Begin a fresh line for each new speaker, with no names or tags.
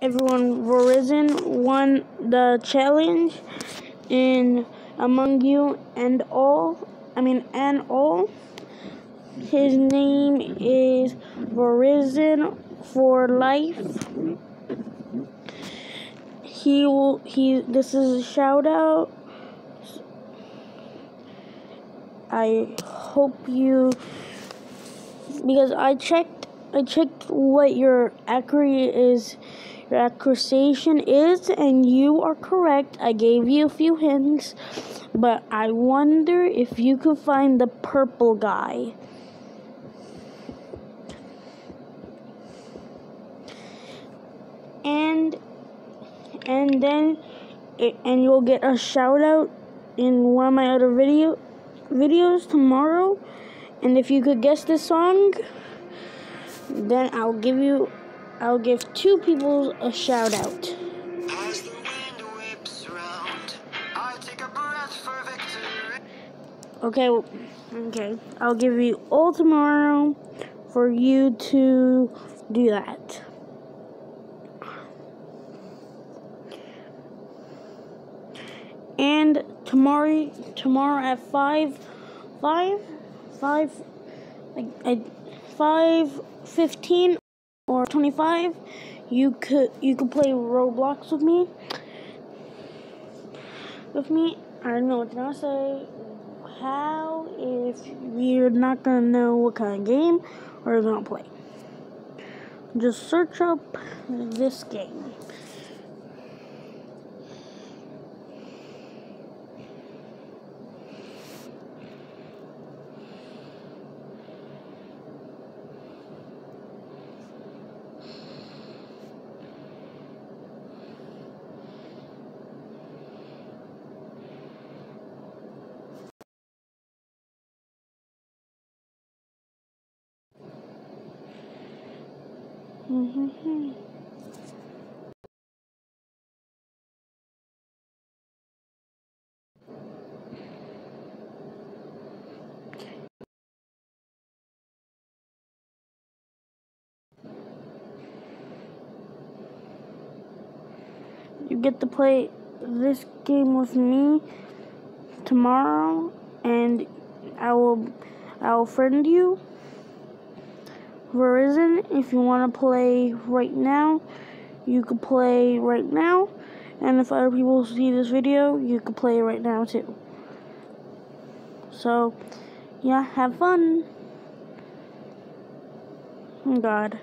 everyone, Verizon won the challenge in Among You and All. I mean, and all. His name is Verizon for Life. He will. He. This is a shout out. I hope you because I checked. I checked what your accuracy is your accusation is, and you are correct. I gave you a few hints, but I wonder if you could find the purple guy. And and then and you'll get a shout out in one of my other video videos tomorrow. And if you could guess this song, then I'll give you, I'll give two people a shout out. Okay, okay. I'll give you all tomorrow for you to do that. And tomorrow, tomorrow at five, five, five. like I Five, fifteen, 15 or 25, you could you could play Roblox with me. With me, I don't know what to say. How if you're not gonna know what kind of game we're gonna play? Just search up this game. You get to play this game with me tomorrow and I will I will friend you Verizon, if you want to play right now, you can play right now. And if other people see this video, you can play right now too. So, yeah, have fun. Oh God.